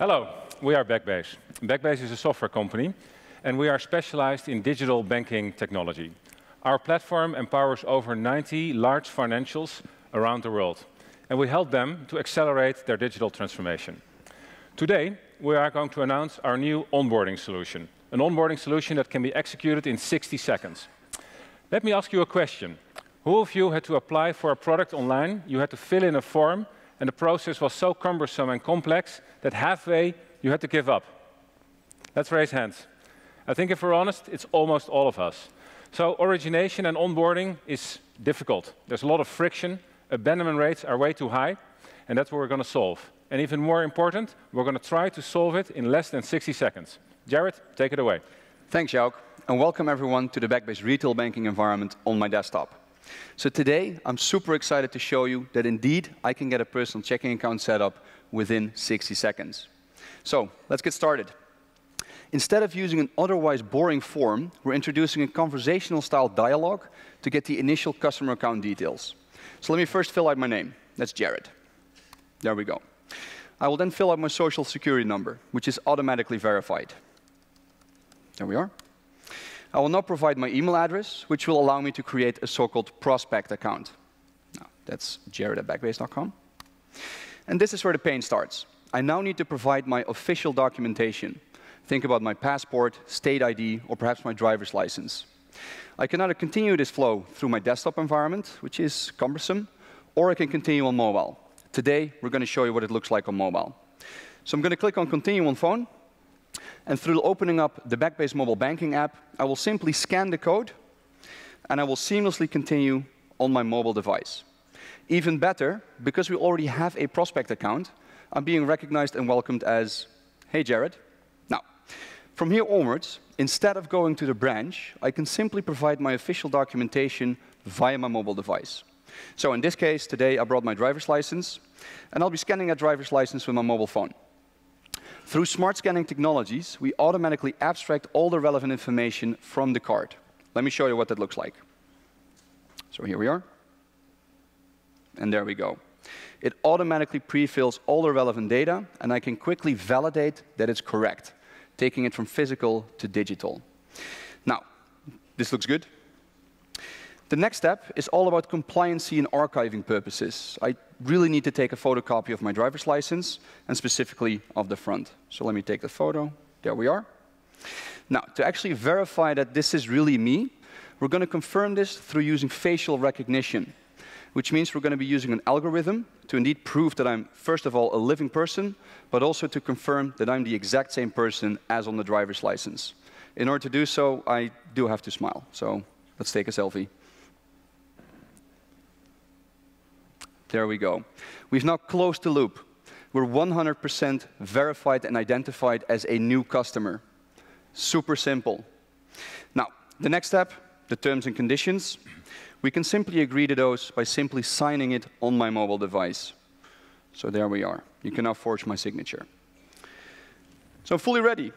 Hello, we are Backbase. Backbase is a software company, and we are specialized in digital banking technology. Our platform empowers over 90 large financials around the world, and we help them to accelerate their digital transformation. Today, we are going to announce our new onboarding solution, an onboarding solution that can be executed in 60 seconds. Let me ask you a question. Who of you had to apply for a product online? You had to fill in a form, and the process was so cumbersome and complex that halfway you had to give up. Let's raise hands. I think if we're honest, it's almost all of us. So origination and onboarding is difficult. There's a lot of friction. Abandonment rates are way too high, and that's what we're going to solve. And even more important, we're going to try to solve it in less than 60 seconds. Jared, take it away. Thanks, Jouk, and welcome everyone to the Backbase retail banking environment on my desktop. So today, I'm super excited to show you that indeed I can get a personal checking account set up within 60 seconds. So let's get started. Instead of using an otherwise boring form, we're introducing a conversational style dialogue to get the initial customer account details. So let me first fill out my name. That's Jared. There we go. I will then fill out my social security number, which is automatically verified. There we are. I will now provide my email address, which will allow me to create a so-called prospect account. Now, that's jared at backbase.com. And this is where the pain starts. I now need to provide my official documentation. Think about my passport, state ID, or perhaps my driver's license. I can either continue this flow through my desktop environment, which is cumbersome, or I can continue on mobile. Today, we're going to show you what it looks like on mobile. So I'm going to click on Continue on Phone, and through opening up the Backbase mobile banking app, I will simply scan the code, and I will seamlessly continue on my mobile device. Even better, because we already have a prospect account, I'm being recognized and welcomed as, hey, Jared. Now, from here onwards, instead of going to the branch, I can simply provide my official documentation via my mobile device. So in this case, today I brought my driver's license, and I'll be scanning that driver's license with my mobile phone. Through smart scanning technologies, we automatically abstract all the relevant information from the card. Let me show you what that looks like. So here we are. And there we go. It automatically pre-fills all the relevant data, and I can quickly validate that it's correct, taking it from physical to digital. Now, this looks good. The next step is all about compliancy and archiving purposes. I really need to take a photocopy of my driver's license, and specifically of the front. So let me take the photo. There we are. Now, to actually verify that this is really me, we're going to confirm this through using facial recognition, which means we're going to be using an algorithm to indeed prove that I'm, first of all, a living person, but also to confirm that I'm the exact same person as on the driver's license. In order to do so, I do have to smile. So let's take a selfie. There we go. We've now closed the loop. We're 100% verified and identified as a new customer. Super simple. Now, the next step, the terms and conditions. We can simply agree to those by simply signing it on my mobile device. So there we are. You can now forge my signature. So fully ready.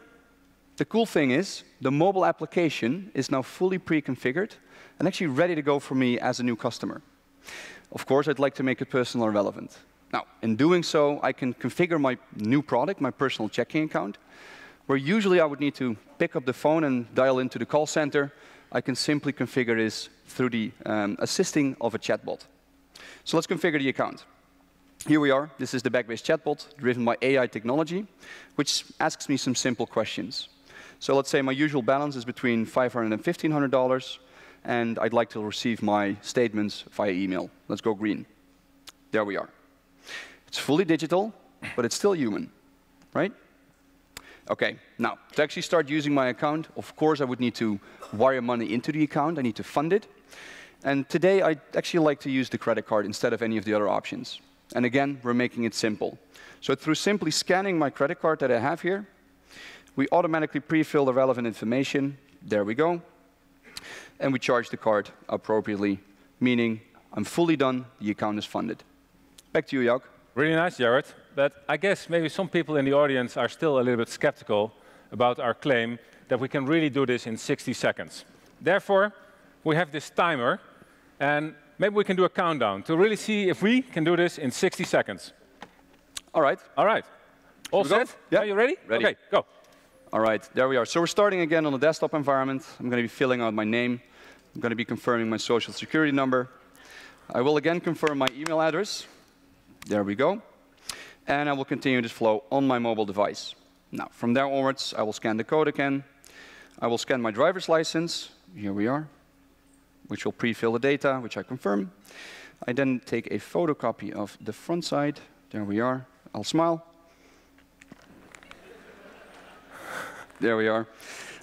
The cool thing is, the mobile application is now fully pre-configured and actually ready to go for me as a new customer. Of course, I'd like to make it personal and relevant. Now, in doing so, I can configure my new product, my personal checking account, where usually I would need to pick up the phone and dial into the call center. I can simply configure this through the um, assisting of a chatbot. So let's configure the account. Here we are. This is the Backbase chatbot driven by AI technology, which asks me some simple questions. So let's say my usual balance is between $500 and $1,500 and I'd like to receive my statements via email. Let's go green. There we are. It's fully digital, but it's still human, right? Okay, now, to actually start using my account, of course I would need to wire money into the account. I need to fund it. And today I'd actually like to use the credit card instead of any of the other options. And again, we're making it simple. So through simply scanning my credit card that I have here, we automatically pre-fill the relevant information. There we go and we charge the card appropriately, meaning I'm fully done, the account is funded. Back to you, Jouk. Really nice, Jared. But I guess maybe some people in the audience are still a little bit skeptical about our claim that we can really do this in 60 seconds. Therefore, we have this timer, and maybe we can do a countdown to really see if we can do this in 60 seconds. All right. All right. All Should we go? set? Yeah. Are you ready? Ready. Okay, go. All right, there we are. So we're starting again on the desktop environment. I'm going to be filling out my name. I'm going to be confirming my social security number. I will again confirm my email address. There we go. And I will continue this flow on my mobile device. Now, from there onwards, I will scan the code again. I will scan my driver's license. Here we are, which will pre-fill the data, which I confirm. I then take a photocopy of the front side. There we are. I'll smile. There we are.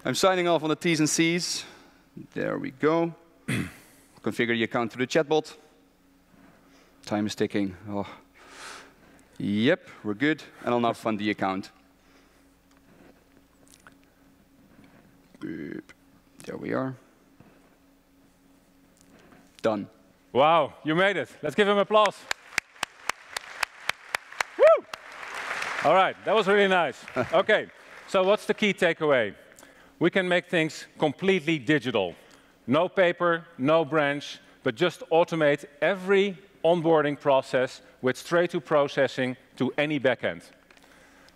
I'm signing off on the T's and C's. There we go. Configure the account through the chatbot. Time is ticking. Oh. Yep, we're good. And I'll now fund the account. Boop. There we are. Done. Wow, you made it. Let's give him applause. Woo! All right, that was really nice. okay, so what's the key takeaway? We can make things completely digital. No paper, no branch, but just automate every onboarding process with straight-through processing to any backend.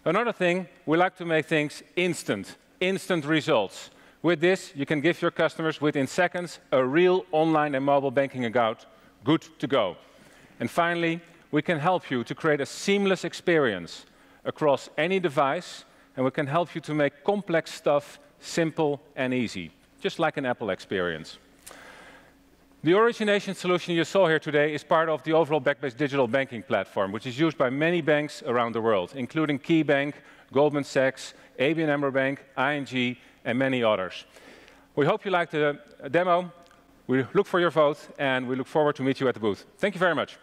Another thing, we like to make things instant, instant results. With this, you can give your customers within seconds a real online and mobile banking account, good to go. And finally, we can help you to create a seamless experience across any device, and we can help you to make complex stuff simple and easy, just like an Apple experience. The origination solution you saw here today is part of the overall Backbase digital banking platform, which is used by many banks around the world, including KeyBank, Goldman Sachs, ABN AMRO Bank, ING, and many others. We hope you liked the demo. We look for your vote, and we look forward to meet you at the booth. Thank you very much.